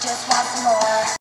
just want some more.